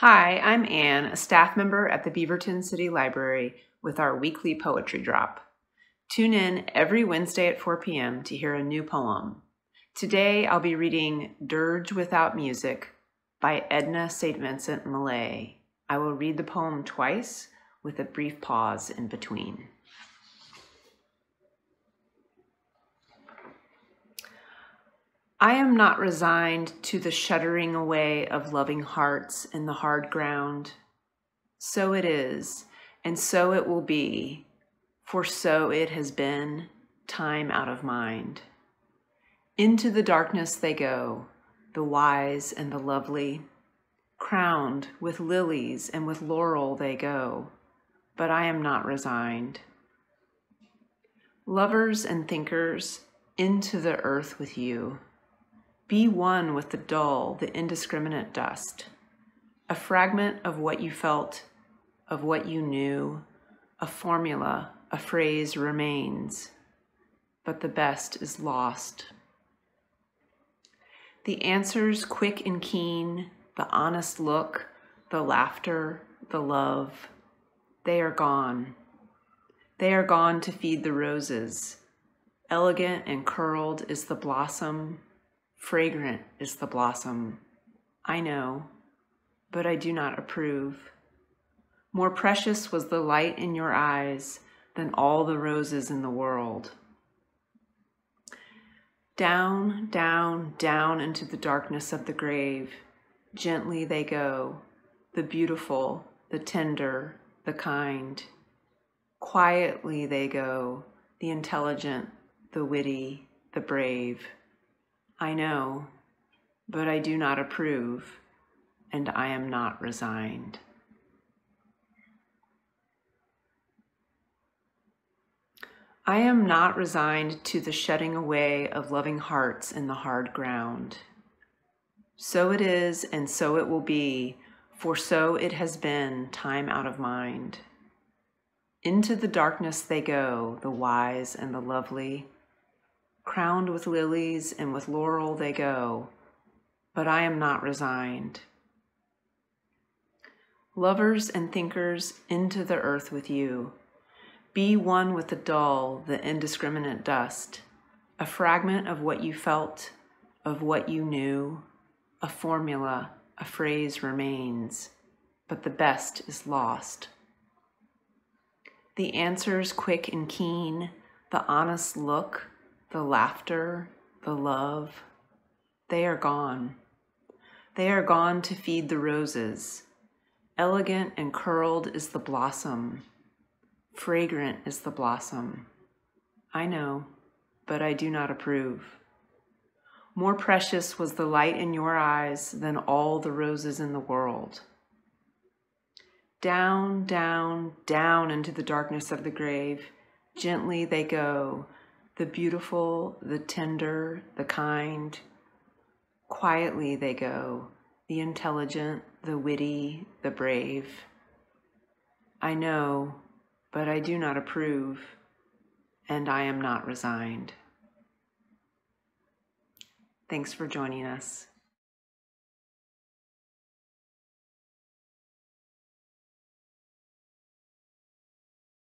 Hi, I'm Anne, a staff member at the Beaverton City Library with our weekly poetry drop. Tune in every Wednesday at 4 p.m. to hear a new poem. Today I'll be reading Dirge Without Music by Edna St. Vincent Millay. I will read the poem twice with a brief pause in between. I am not resigned to the shuddering away of loving hearts in the hard ground. So it is, and so it will be, for so it has been, time out of mind. Into the darkness they go, the wise and the lovely. Crowned with lilies and with laurel they go, but I am not resigned. Lovers and thinkers, into the earth with you. Be one with the dull, the indiscriminate dust, a fragment of what you felt, of what you knew, a formula, a phrase remains, but the best is lost. The answers quick and keen, the honest look, the laughter, the love, they are gone. They are gone to feed the roses. Elegant and curled is the blossom, Fragrant is the blossom. I know, but I do not approve. More precious was the light in your eyes than all the roses in the world. Down, down, down into the darkness of the grave, gently they go, the beautiful, the tender, the kind. Quietly they go, the intelligent, the witty, the brave. I know, but I do not approve, and I am not resigned. I am not resigned to the shutting away of loving hearts in the hard ground. So it is, and so it will be, for so it has been, time out of mind. Into the darkness they go, the wise and the lovely, Crowned with lilies and with laurel they go, but I am not resigned. Lovers and thinkers into the earth with you. Be one with the dull, the indiscriminate dust, a fragment of what you felt, of what you knew, a formula, a phrase remains, but the best is lost. The answers quick and keen, the honest look, the laughter, the love, they are gone. They are gone to feed the roses. Elegant and curled is the blossom. Fragrant is the blossom. I know, but I do not approve. More precious was the light in your eyes than all the roses in the world. Down, down, down into the darkness of the grave, gently they go, the beautiful, the tender, the kind. Quietly they go, the intelligent, the witty, the brave. I know, but I do not approve, and I am not resigned. Thanks for joining us.